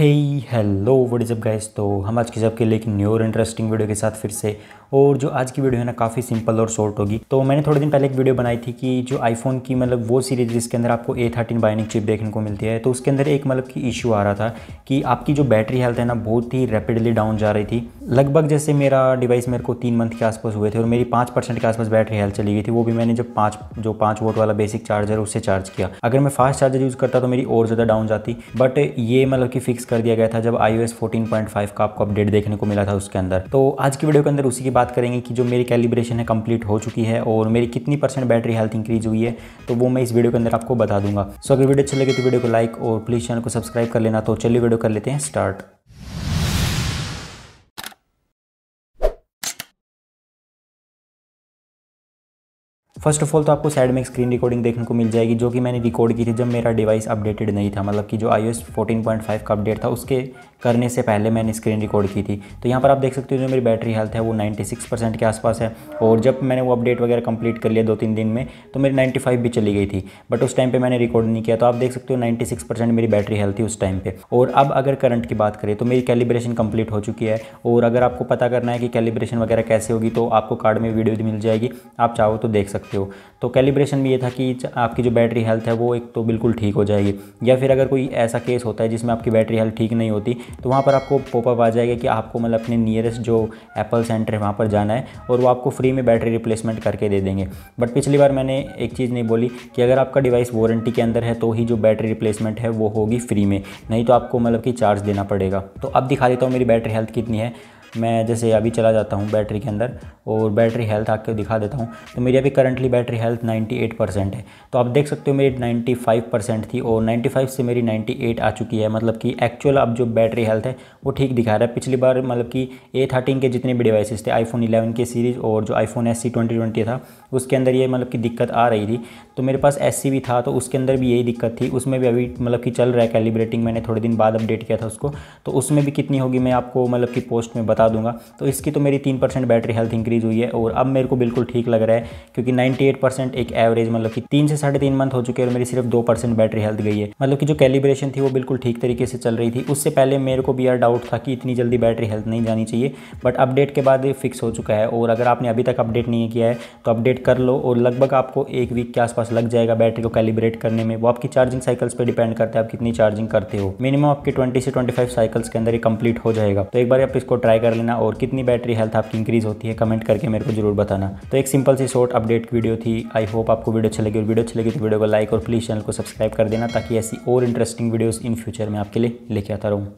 Hey hello what is up guys तो हम आज की सबके लिए एक न्यू और इंटरेस्टिंग वीडियो के साथ फिर से, और जो आज की वीडियो है ना, काफ़ी सिंपल और शॉर्ट होगी। तो मैंने थोड़े दिन पहले एक वीडियो बनाई थी कि जो आईफोन की मतलब वो सीरीज़ जिसके अंदर आपको ए थर्टीन बाइनिंग चिप देखने को मिलती है तो उसके अंदर एक मतलब की इशू आ रहा था कि आपकी जो बैटरी हेल्थ है ना, बहुत ही रैपिडली डाउन जा रही थी। लगभग जैसे मेरा डिवाइस मेरे को तीन मंथ के आसपास हुए थे, और मेरी पाँच परसेंट के आसपास बैटरी हेल्थ चली गई थी, वो भी मैंने जब पाँच, जो पाँच वोट वाला बेसिक चार्जर उससे चार्ज किया। अगर मैं फास्ट चार्जर यूज़ करता तो मेरी और ज़्यादा डाउन जाती बट ये मतलब कि फिक्स कर दिया गया था जब आई ओ 14.5 का आपको अपडेट देखने को मिला था उसके अंदर। तो आज की वीडियो के अंदर उसी की बात करेंगे कि जो मेरी कैलिब्रेशन है कंप्लीट हो चुकी है और मेरी कितनी परसेंट बैटरी हेल्थ इंक्रीज हुई है तो वो मैं इस वीडियो के अंदर आपको बता दूँगा। सो अगर वीडियो अच्छी लगे तो वीडियो को लाइक और प्लीज़ चैनल को सब्सक्राइब कर लेना। तो चलिए वीडियो कर लेते हैं स्टार्ट फ़र्स्ट ऑफ़ ऑल तो आपको साइड में एक स्क्रीन रिकॉर्डिंग देखने को मिल जाएगी, जो कि मैंने रिकॉर्ड की थी जब मेरा डिवाइस अपडेटेड नहीं था मतलब कि जो आई 14.5 का अपडेट था, उसके करने से पहले मैंने स्क्रीन रिकॉर्ड की थी। तो यहाँ पर आप देख सकते हो जो मेरी बैटरी हेल्थ है वो 96 परसेंट के आसपास है, और जब मैंने वो अपडेट वगैरह कंप्लीट कर लिया दो तीन दिन में तो मेरी 95 भी चली गई थी। बट उस टाइम पर मैंने रिकॉर्ड नहीं किया तो आप देख सकते हो 96 परसेंट मेरी बैटरी हेल्थ थी उस टाइम पर और अब अगर करंट की बात करें तो मेरी कैलिब्रेशन कंप्लीट हो चुकी है, और अगर आपको पता करना है कि कैलिब्रेशन वगैरह कैसे होगी तो आपको कार्ड में वीडियो मिल जाएगी। आप चाहो तो देख सकते हो। तो कैलिब्रेशन में ये था कि आपकी जो बैटरी हेल्थ है वो एक तो बिल्कुल ठीक हो जाएगी। या फिर अगर कोई ऐसा केस होता है जिसमें आपकी बैटरी हेल्थ ठीक नहीं होती तो वहाँ पर आपको पॉपअप आ जाएगा कि आपको मतलब अपने नियरेस्ट जो एप्पल सेंटर है वहाँ पर जाना है और वो आपको फ्री में बैटरी रिप्लेसमेंट करके दे देंगे। बट पिछली बार मैंने एक चीज़ नहीं बोली कि अगर आपका डिवाइस वारंटी के अंदर है तो ही जो बैटरी रिप्लेसमेंट है वो होगी फ्री में, नहीं तो आपको मतलब कि चार्ज देना पड़ेगा। तो अब दिखा देता हूँ मेरी बैटरी हेल्थ कितनी है। मैं जैसे अभी चला जाता हूँ बैटरी के अंदर और बैटरी हेल्थ आके दिखा देता हूँ। तो मेरी अभी करंटली बैटरी हेल्थ 98 परसेंट है। तो आप देख सकते हो मेरी 95 परसेंट थी और 95 से मेरी 98 आ चुकी है। मतलब कि एक्चुअल अब जो बैटरी हेल्थ है, वो ठीक दिखा रहा है। पिछली बार मतलब कि ए थर्टीन के जितने भी डिवाइसेस थे आईफोन इलेवन के सीरीज़ और जो आईफोन एस सी ट्वेंटी था, उसके अंदर ये मतलब कि दिक्कत आ रही थी। तो मेरे पास एस भी था तो उसके अंदर भी यही दिक्कत थी। उसमें भी अभी मतलब कि चल रहा है कैलिब्रेटिंग मैंने थोड़े दिन बाद अपडेट किया था उसको। तो उसमें भी कितनी होगी, मैं आपको मतलब कि पोस्ट में बता दूँगा। तो इसकी तो मेरी तीन परसेंट बैटरी हेल्थ इंक्रीज़ हुई है और अब मेरे को बिल्कुल ठीक लग रहा है, क्योंकि 98 परसेंट एक एवरेज मतलब कि तीन से साढ़े तीन मंथ हो चुके हैं और मेरी सिर्फ़ दो परसेंट बैटरी हेल्थ गई है। मतलब कि जो कैलिब्रेशन थी वो बिल्कुल ठीक तरीके से चल रही थी। उससे पहले मेरे को भी यार डाउट था कि इतनी जल्दी बैटरी हेल्थ नहीं जानी चाहिए बट अपडेट के बाद फिक्स हो चुका है और अगर आपने अभी तक अपडेट नहीं किया है तो अपडेट कर लो और लगभग आपको एक वीक के आसपास लग जाएगा बैटरी को कैलिब्रेट करने में। वो आपकी चार्जिंग साइकिल्स पर डिपेंड करता है, आप कितनी चार्जिंग करते हो। मिनिमम आपकी ट्वेंटी से ट्वेंटी साइकिल्स के अंदर ही कंप्लीट हो जाएगा। तो एक बार आप इसको ट्राई कर लेना और कितनी बैटरी हेल्थ आपकी इंक्रीज होती है कमेंट करके मेरे को ज़रूर बताना। तो एक सिंपल सी शॉर्ट अपडेट की वीडियो थी। आई होप आपको वीडियो अच्छी लगी और वीडियो अच्छी लगी तो वीडियो को लाइक और प्लीज़ चैनल को सब्सक्राइब कर देना ताकि ऐसी और इंटरेस्टिंग वीडियोज़ इन फ्यूचर में आपके लिए लेके आता रहूँ।